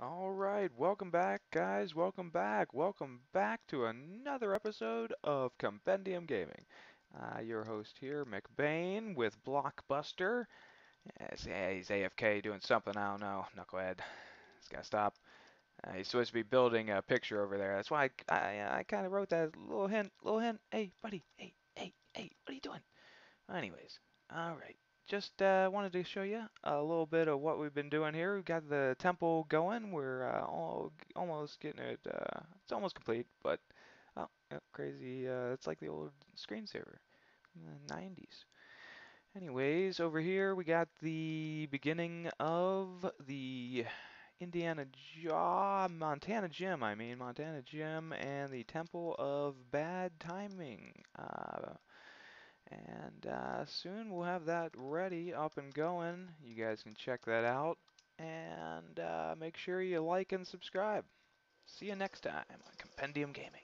All right, welcome back, guys. Welcome back. Welcome back to another episode of Compendium Gaming. Uh, your host here, McBain, with Blockbuster. Yeah, he's AFK doing something. I don't know. Knucklehead. He's got to stop. Uh, he's supposed to be building a picture over there. That's why I, I, I kind of wrote that little hint. Little hint. Hey, buddy. Hey, hey, hey. What are you doing? Anyways, all right. Just uh, wanted to show you a little bit of what we've been doing here. We've got the temple going. We're uh, all, almost getting it. Uh, it's almost complete, but oh, yeah, crazy. Uh, it's like the old screensaver in the 90s. Anyways, over here we got the beginning of the Indiana Jaw, Montana Gym, I mean, Montana Gym, and the Temple of Bad Timing. And uh, soon we'll have that ready, up and going. You guys can check that out. And uh, make sure you like and subscribe. See you next time on Compendium Gaming.